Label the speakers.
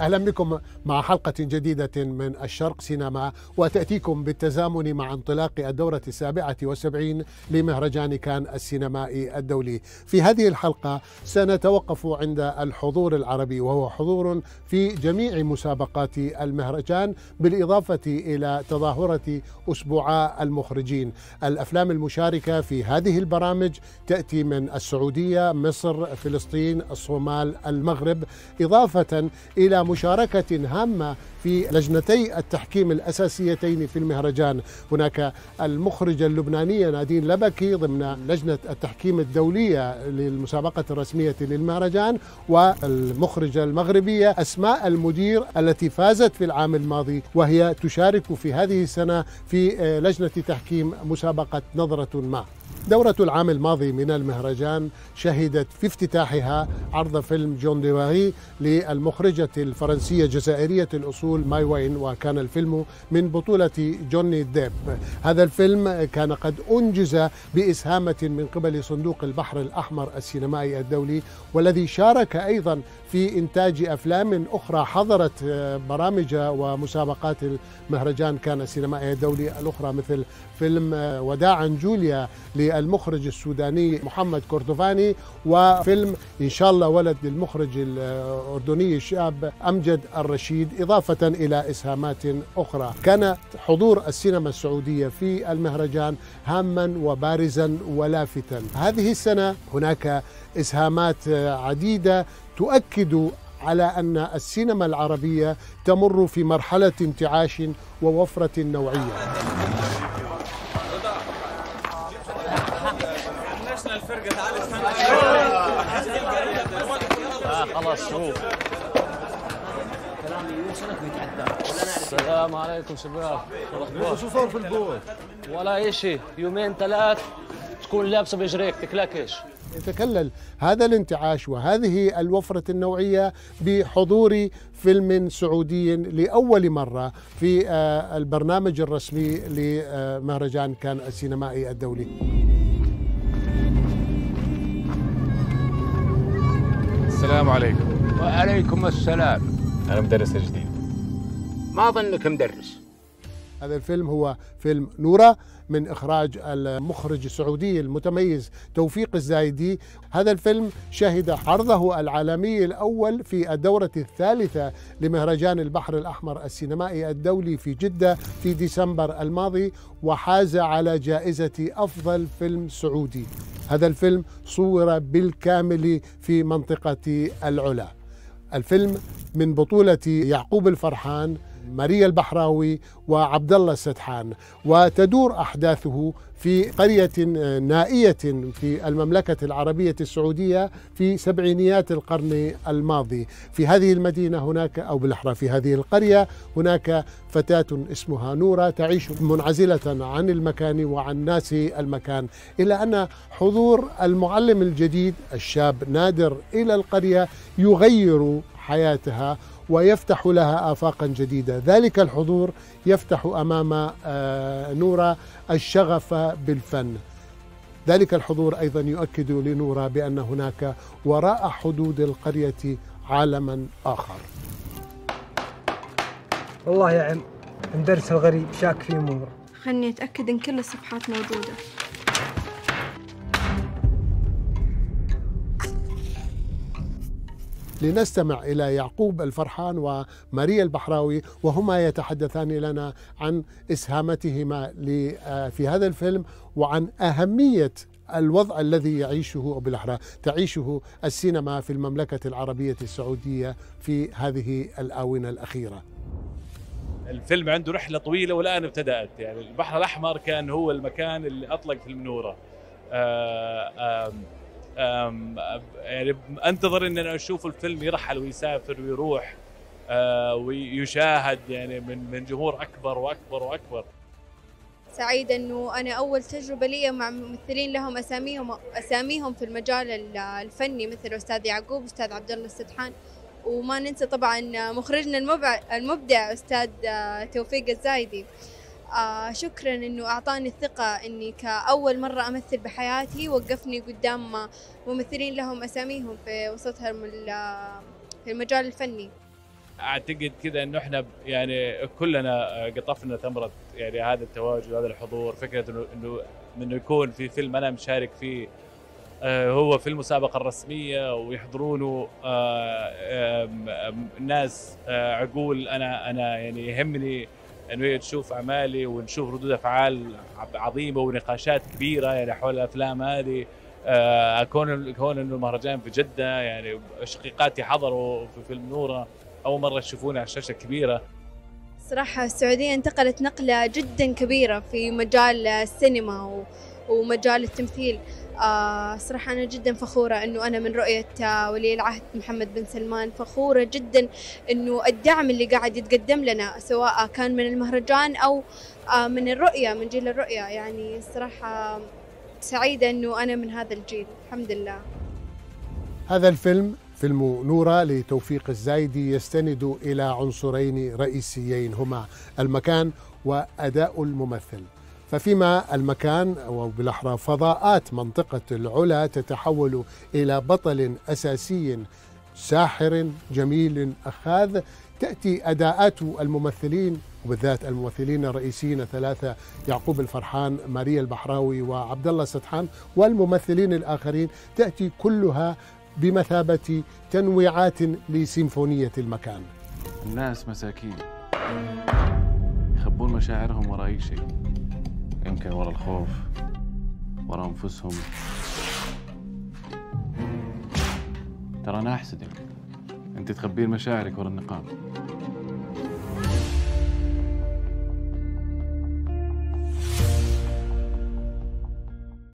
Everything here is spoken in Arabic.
Speaker 1: أهلا بكم مع حلقة جديدة من الشرق سينما وتأتيكم بالتزامن مع انطلاق الدورة السابعة والسبعين لمهرجان كان السينمائي الدولي. في هذه الحلقة سنتوقف عند الحضور العربي وهو حضور في جميع مسابقات المهرجان بالإضافة إلى تظاهرة اسبوعاء المخرجين. الأفلام المشاركة في هذه البرامج تأتي من السعودية، مصر، فلسطين، الصومال، المغرب إضافة إلى مشاركة هامة في لجنتي التحكيم الأساسيتين في المهرجان. هناك المخرجة اللبنانية نادين لبكي ضمن لجنة التحكيم الدولية للمسابقة الرسمية للمهرجان والمخرجة المغربية أسماء المدير التي فازت في العام الماضي وهي تشارك في هذه السنة في لجنة تحكيم مسابقة نظرة ما. دورة العام الماضي من المهرجان شهدت في افتتاحها عرض فيلم جون ديواري للمخرجة الفرنسية جزائرية الأصول ماي وين وكان الفيلم من بطولة جوني ديب. هذا الفيلم كان قد أنجز بإسهامة من قبل صندوق البحر الأحمر السينمائي الدولي والذي شارك أيضا في إنتاج أفلام أخرى حضرت برامج ومسابقات المهرجان. كان السينمائي الدولي الأخرى مثل فيلم وداعا جوليا للمخرج السوداني محمد كوردوفاني وفيلم إن شاء الله ولد للمخرج الأردني الشاب أمجد الرشيد إضافة إلى إسهامات أخرى كان حضور السينما السعودية في المهرجان هاما وبارزا ولافتا هذه السنة هناك إسهامات عديدة تؤكد على أن السينما العربية تمر في مرحلة انتعاش ووفرة نوعية.
Speaker 2: خلاص شوف
Speaker 3: كلامي يوصلك ويتعدى
Speaker 2: السلام عليكم شباب.
Speaker 4: شو صار في البول؟
Speaker 2: ولا إشي يومين ثلاث تكون لابسة بجريك. تكلكش
Speaker 1: يتكلل. هذا الانتعاش وهذه الوفرة النوعية بحضور فيلم سعودي لأول مرة في البرنامج الرسمي لمهرجان كان السينمائي الدولي.
Speaker 4: السلام عليكم.
Speaker 5: وعليكم السلام.
Speaker 4: أنا مدرس جديد.
Speaker 5: ما ظنك مدرس؟
Speaker 1: هذا الفيلم هو فيلم نورة من إخراج المخرج السعودي المتميز توفيق الزايدي. هذا الفيلم شهد عرضه العالمي الأول في الدورة الثالثة لمهرجان البحر الأحمر السينمائي الدولي في جدة في ديسمبر الماضي وحاز على جائزة أفضل فيلم سعودي. هذا الفيلم صور بالكامل في منطقة العلا. الفيلم من بطولة يعقوب الفرحان ماريا البحراوي وعبد الله السدحان. وتدور أحداثه في قرية نائية في المملكة العربية السعودية في سبعينيات القرن الماضي. في هذه المدينة هناك أو بالأحرى في هذه القرية هناك فتاة اسمها نورة تعيش منعزلة عن المكان وعن ناس المكان. الا أن حضور المعلم الجديد الشاب نادر إلى القرية يغير حياتها. ويفتح لها آفاقا جديدة. ذلك الحضور يفتح أمام نورا الشغف بالفن. ذلك الحضور أيضا يؤكد لنورا بأن هناك وراء حدود القرية عالما آخر.
Speaker 6: والله يا عم مدرس الغريب شاك في أمور
Speaker 7: خلني أتأكد إن كل الصفحات موجودة.
Speaker 1: لنستمع إلى يعقوب الفرحان وماريا البحراوي وهما يتحدثان لنا عن إسهامتهما في هذا الفيلم وعن أهمية الوضع الذي يعيشه أو بالأحرى تعيشه السينما في المملكة العربية السعودية في هذه الآونة الأخيرة.
Speaker 8: الفيلم عنده رحلة طويلة والآن ابتدأت. يعني البحر الأحمر كان هو المكان اللي أطلق فيلم نورة. آه آم يعني انتظر إن أنا أشوف الفيلم يرحل ويسافر ويروح آه ويشاهد يعني من من جمهور أكبر وأكبر وأكبر.
Speaker 7: سعيدة إنه أنا أول تجربة لي مع ممثلين لهم أساميهم أساميهم في المجال الفني مثل أستاذ يعقوب أستاذ عبد الله السدحان. وما ننسى طبعا مخرجنا المبدع أستاذ توفيق الزايدي. آه شكرا إنه أعطاني الثقة إني كأول مرة أمثل بحياتي وقفني قدام ممثلين لهم أساميهم في وسطهم في المجال الفني.
Speaker 8: أعتقد كذا إنه إحنا يعني كلنا قطفنا ثمرة يعني هذا التواجد وهذا الحضور فكرة إنه إنه إنه يكون في فيلم أنا مشارك فيه آه، هو في المسابقة الرسمية ويحضرونه آه، ناس آه، عقول أنا أنا يعني يهمني إنه هي تشوف أعمالي ونشوف ردود أفعال عظيمة ونقاشات كبيرة يعني حول الأفلام هذه. آه، كون كون إنه المهرجان في جدة يعني شقيقاتي حضروا في فيلم نورة. أول مرة يشوفوني على الشاشة الكبيره
Speaker 7: صراحة السعودية انتقلت نقلة جدا كبيرة في مجال السينما ومجال التمثيل. آه صراحة أنا جدا فخورة أنه أنا من رؤية آه، ولي العهد محمد بن سلمان. فخورة جدا أنه الدعم اللي قاعد يتقدم لنا سواء كان من المهرجان أو آه من الرؤية من جيل الرؤية. يعني الصراحة سعيدة أنه أنا من هذا الجيل. الحمد لله.
Speaker 1: هذا الفيلم فيلم نورة لتوفيق الزايدي يستند إلى عنصرين رئيسيين هما المكان وأداء الممثل. ففيما المكان أو بالأحرى فضاءات منطقة العلا تتحول إلى بطل أساسي ساحر جميل أخاذ. تأتي أداءات الممثلين وبالذات الممثلين الرئيسيين الثلاثة يعقوب الفرحان ماريا البحراوي وعبد الله السطحان والممثلين الآخرين. تأتي كلها بمثابة تنويعات لسيمفونية المكان.
Speaker 4: الناس مساكين. يخبون مشاعرهم وراء أي شيء. يمكن وراء الخوف وراء أنفسهم. ترى أنا أحسدك أنت تخبين مشاعرك وراء النقاب.